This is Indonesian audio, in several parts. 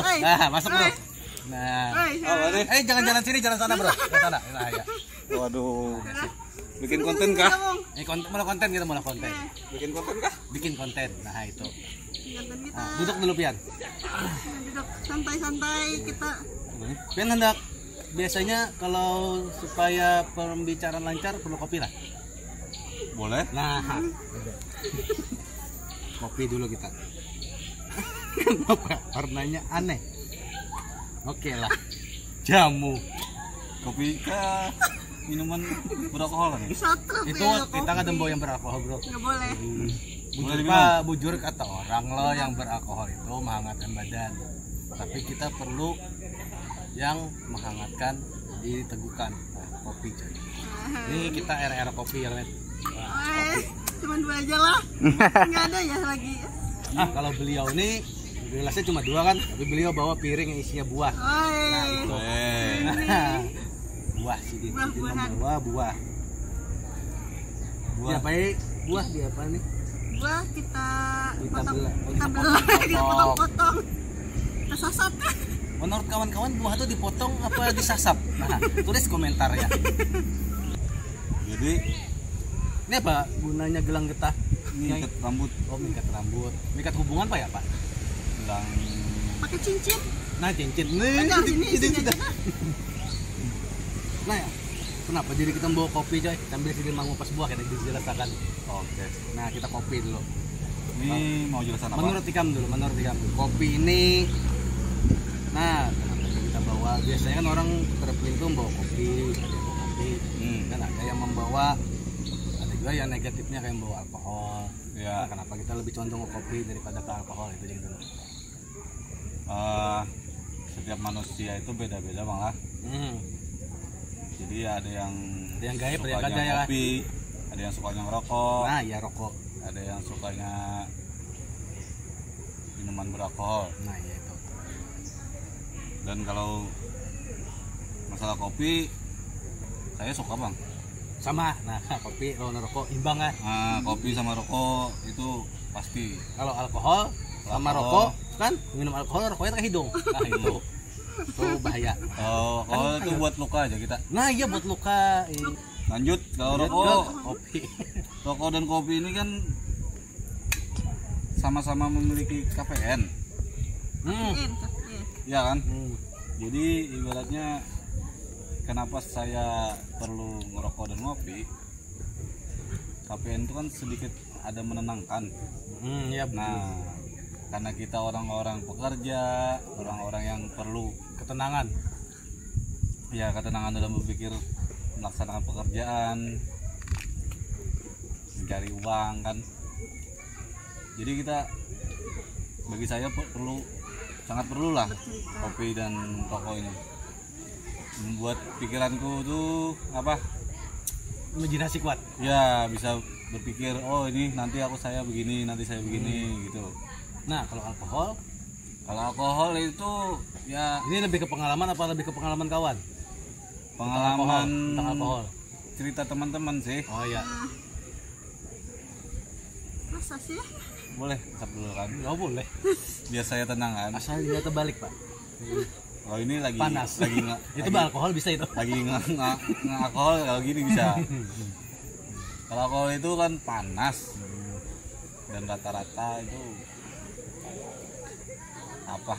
bro. Nah, masuk bro. Nah. Oh. Eh, jangan jalan sini, jalan sana bro. Jalan sana. Nah, ya. Waduh. Bikin konten kah? Ini konten, mulai konten kita mulai konten. Bikin konten kah? Bikin konten. Nah, itu. Nah, duduk dulu Pian. Duduk santai-santai kita. Pian hendak biasanya kalau supaya pembicaraan lancar perlu kopi lah. Boleh. Nah, kopi dulu kita. Kenapa warnanya aneh? Oke lah, jamu. Kopi kah? Minuman beralkohol kan? Satu Itu kita nggak bawa yang beralkohol bro. Nggak boleh. Bujur, Boleh Pak, bujur kata orang lo yang beralkohol itu menghangatkan badan. Tapi kita perlu yang menghangatkan diteguhkan. Nah, kopi coy. Ini kita era-era kopi ya, Met. Eh, cuma dua aja lah. Nggak ada ya lagi. Ah, kalau beliau ini gelasnya cuma dua kan, tapi beliau bawa piring yang isinya buah. Nah, Oi. itu. Eh. buah sih dia bawa buah. Buah. Dia apa ya? Buah dia apa nih? Buah kita Kita potong, belah. Oh, kita kita belah, kita potong-potong. Menurut kawan-kawan buah itu dipotong apa disasap? Nah, tulis komentar ya. Jadi Ini apa gunanya gelang getah? ini ikat rambut Oh, mikat rambut. Mikat hubungan pak ya pak? Bilang Pakai cincin. Nah, cincin. Nih, Pegang sini ini sini sudah. Nah, ya. Kenapa jadi kita bawa kopi coy? Sambil sini mau pas buah kita dijelaskan. oke. Nah, kita kopi dulu. Ini mau jelasan apa? Menurut Ikam dulu, menurut Ikam dulu. Kopi ini Nah, kenapa kita bawa? Biasanya kan orang traveling tuh bawa kopi, ada yang bawa kopi. Hmm. Dan ada yang membawa ada juga yang negatifnya kayak membawa alkohol. Ya. Nah, kenapa kita lebih condong ke kopi daripada ke alkohol itu gitu dulu. Eh, setiap manusia itu beda-beda bang lah. Hmm. Jadi ada yang Ada yang gaib, ada yang kagak ya. kopi, ada yang sukanya ngerokok, Nah, ya rokok. ada yang sukanya minuman beralkohol. Nah, ya itu. Dan kalau masalah kopi, saya suka bang. Sama. Nah, kopi lawan rokok imbang kan. Nah, kopi sama rokok itu pasti. Kalau alkohol sama rokok kan minum alkohol rokoknya ke hidung. Nah, itu. Itu bahaya. Oh, kalau itu buat luka aja kita. Nah, iya buat luka. Lanjut kalau rokok, kopi. rokok dan kopi ini kan sama-sama memiliki kafein, Hmm. Ya kan? Hmm. Jadi ibaratnya kenapa saya perlu ngerokok dan ngopi? Kafein itu kan sedikit ada menenangkan. Hmm, ya betul. Nah, karena kita orang-orang pekerja, orang-orang yang perlu ketenangan. ya ketenangan dalam berpikir melaksanakan pekerjaan, mencari uang kan. Jadi kita bagi saya per- perlu sangat perlu lah kopi dan rokok ini membuat pikiranku tuh apa Imajinasi kuat. ya bisa berpikir oh ini nanti aku saya begini nanti saya begini gitu Nah, kalau alkohol, kalau alkohol itu ya ini lebih ke pengalaman apa lebih ke pengalaman kawan? pengalaman Tentang alkohol. cerita teman-teman sih Oh iya. Masa sih? boleh asap dulu kan Nggak boleh. biar saya tenang kan Asal dia terbalik, Pak. kalau ini lagi Panas. lagi nge, itu lagi, alkohol bisa itu. lagi nge, nge- alkohol kalau gini bisa kalau alkohol itu kan panas dan rata-rata itu apa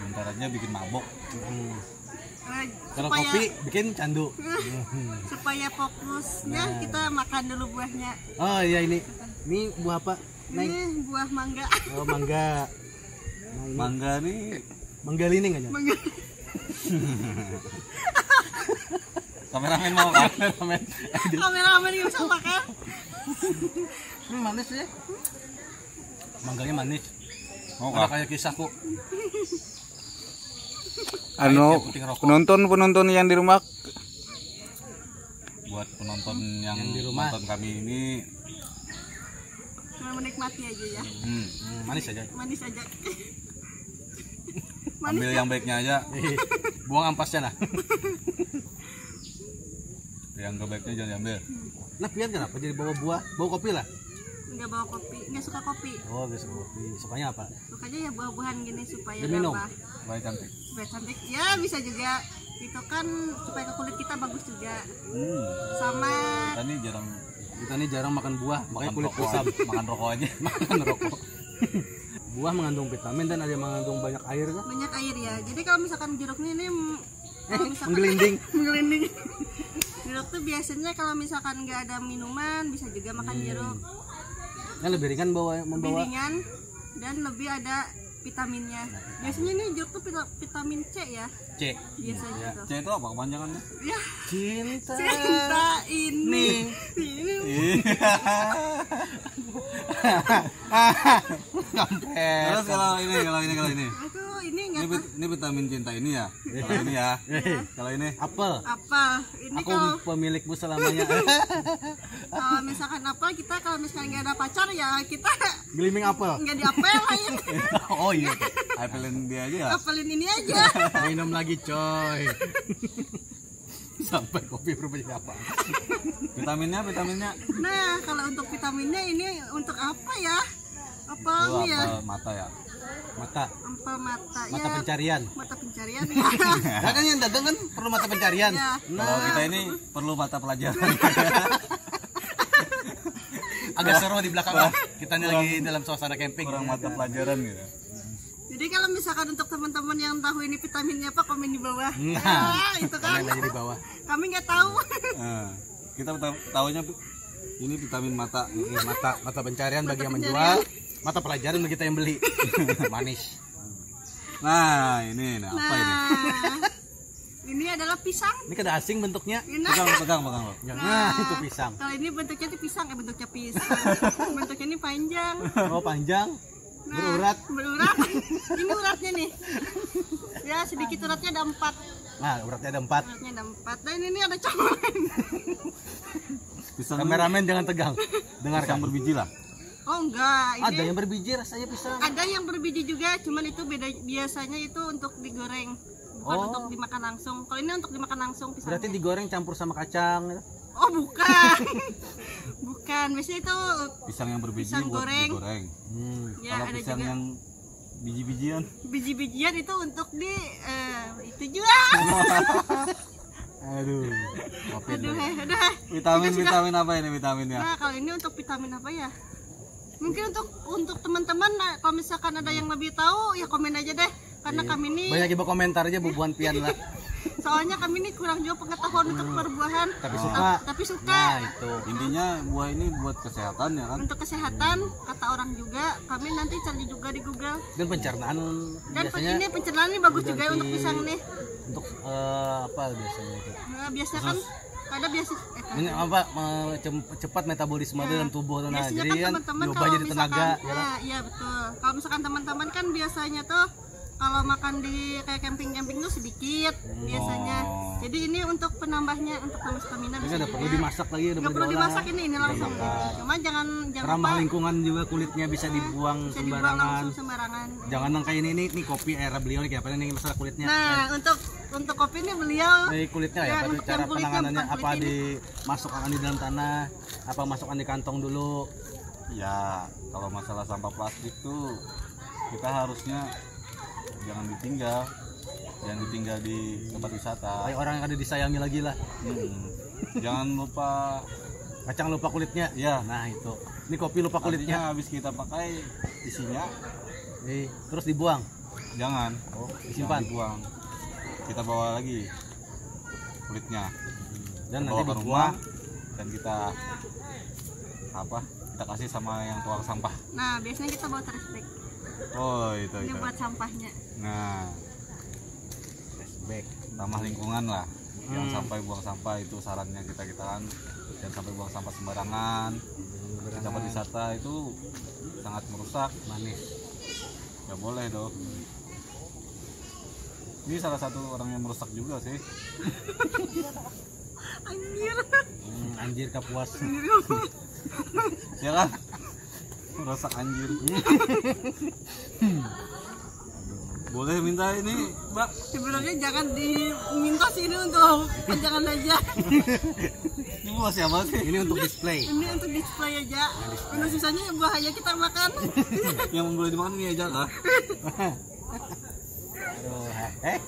bentarnya bikin mabok Hmm. Kalau kopi bikin candu. Supaya fokusnya Nah. kita makan dulu buahnya Oh iya ini. Ini buah apa? Neng. ini buah mangga Oh mangga. Nah, ini mangga nih mangga lining aja. mangga kameramen mau kan kameramen nggak bisa pakai Ini manis ya. Mangganya manis. Kah kayak kisahku. anu Putih rokok. penonton penonton yang di rumah buat penonton yang, Yang di rumah. nonton kami ini cuma menikmati aja ya hmm, Hmm, manis aja. manis aja ambil yang baiknya aja Buang ampasnya nah. yang ke baiknya jangan diambil Nah, pian kenapa jadi bawa buah? Bawa kopi lah. Nggak bawa kopi nggak suka kopi. Oh, biasa kopi. Sukanya apa? suka aja ya buah-buahan gini supaya nambah. baik cantik. Supaya cantik. Ya bisa juga. Itu kan supaya ke kulit kita bagus juga. Hmm. sama kita ini jarang kita ini jarang makan buah. Makanya makan kulit rokok kusam. makan rokok aja. Makan rokok. Buah mengandung vitamin dan ada yang mengandung banyak air kan banyak air ya. Jadi kalau misalkan jeruknya ini misalkan menggelinding. Menggelinding. Jeruk tuh biasanya kalau misalkan nggak ada minuman bisa juga makan jeruk kan lebih ringan bawa membawa bimbingan dan lebih ada vitaminnya. Biasanya nih jeruk tuh vita- vitamin C ya? C. Biasanya tuh C itu apa? Kepanjangannya ya. Cinta cinta ini. Ini. Sampai terus kalau ini kalau ini kalau ini. Aku ini ini, vit- ini vitamin cinta ini ya? Kalau ini ya. Kalau ini? Apel. Apa ini aku kalau pemilikmu selamanya. Kalau misalkan apa kita kalau misalkan nggak ada pacar ya kita gliming apel. nggak diapelin oh iya. Apelin dia aja ya? Apelin ini aja. Minum lagi coy. Sampai kopi berubah jadi apa? Vitaminnya vitaminnya? Nah kalau untuk vitaminnya ini untuk apa ya? Ini ya. mata ya mata. Mata mata ya pencarian. Mata pencarian ya Nah, kan yang dagang kan perlu mata pencarian. Ya kalau kita ini perlu mata pelajaran. Agak seru di belakang. Lah. kita ini lagi dalam suasana camping. kurang mata pelajaran gitu. Jadi kalau misalkan untuk teman-teman yang tahu ini vitaminnya apa komen di bawah. Nah. nah, itu kan. Di bawah. Kami nggak tahu. Nah, kita tahu tahunya ini vitamin mata Ini mata mata pencarian bagi yang menjual mata pelajaran bagi kita yang beli. Manis. Nah ini nah, apa ini? Nah ini adalah pisang. Ini kada asing bentuknya. Ini pegang pegang pegang. Lo nah itu pisang. kalau ini bentuknya itu pisang eh bentuknya pisang bentuknya ini panjang. Oh panjang. Nah, berurat. berurat. Ini uratnya nih. Ya sedikit uratnya ada empat. Nah uratnya ada empat. Uratnya ada empat. Dan ini ada pisang kameramen jangan tegang. Dengarkan. Berbiji lah oh enggak. Ini ada yang berbiji rasanya pisang. Ada yang berbiji juga cuman itu beda biasanya itu untuk digoreng. Bukan Oh. untuk dimakan langsung. Kalau ini untuk dimakan langsung pisang berarti digoreng campur sama kacang oh bukan. Bukan. Biasanya itu pisang yang berbiji Pisang buat goreng. digoreng. Hmm. ya kalau ada pisang juga. yang biji-bijian. Biji-bijian itu untuk di eh, itu juga. Aduh. Aduh aduh eh. vitamin vitamin apa ini vitaminnya Nah, kalau ini untuk vitamin apa ya? Mungkin untuk untuk teman-teman nah, kalau misalkan ada yang lebih tahu ya komen aja deh. Karena kami ini banyak ibu komentar aja bubuan pian lah soalnya kami ini kurang juga pengetahuan untuk perbuahan. tapi suka Tapi suka nah itu intinya buah ini buat kesehatan ya kan untuk kesehatan kata orang juga kami nanti cari juga di Google. dan pencernaan Dan biasanya ini pencernaan ini bagus juga diganti- untuk pisang nih. untuk eh, apa biasanya itu Nah, biasanya kan ada biasa kan. Ini apa cepat metabolisme dalam tubuh tuh, nah biasanya jadi kan kan diubah kalau jadi misalkan tenaga ya kan? nah, iya betul kalau misalkan teman-teman kan biasanya tuh kalau makan di kayak camping-camping tuh sedikit biasanya Oh. Jadi ini untuk penambahnya untuk tambah stamina Ini ada perlu dimasak lagi nggak perlu dimasak ini ini langsung. Cuma jangan jangan ramah lupa lingkungan juga kulitnya bisa dibuang bisa dibuang sembarangan. langsung sembarangan. Jangan yang kayak ini nih, nih kopi era beliau nih kayak apa nih masalah kulitnya. Nah untuk untuk kopi ini beliau dari kulitnya ya, Ya, apa untuk cara kulitnya, penanganannya? apa dimasukkan di dalam tanah? Apa masukkan di kantong dulu? Ya kalau masalah sampah plastik tuh kita harusnya jangan ditinggal jangan ditinggal di tempat wisata. Kayak orang yang ada disayangi lagi lah. Hmm. jangan lupa kacang lupa kulitnya. Ya nah itu. Ini kopi lupa kulitnya kulitnya. habis kita pakai isinya Nih, terus dibuang. Jangan. Oh jangan disimpan. dibuang. Kita bawa lagi kulitnya. Dan bawa nanti ke dibuang. rumah dan kita apa kita kasih sama yang tukang sampah. Nah biasanya kita bawa trash bag oh itu ini itu. buat sampahnya. Nah back ramah lingkungan lah. Hmm. sampai buang sampah itu sarannya kita kita kan jangan sampai buang sampah sembarangan. Di tempat wisata itu sangat merusak. Manis. Nggak boleh dong. Ini salah satu orang yang merusak juga sih. Anjir. Hmm, anjir kapuas. Ya kan? Merusak anjir boleh minta ini mbak sebenarnya jangan diminta sini untuk tahu jangan aja Ini buat siapa sih? Ini untuk display. ini untuk display aja karena sisanya bahaya kita makan Yang boleh dimakan ini aja lah. Aduh, eh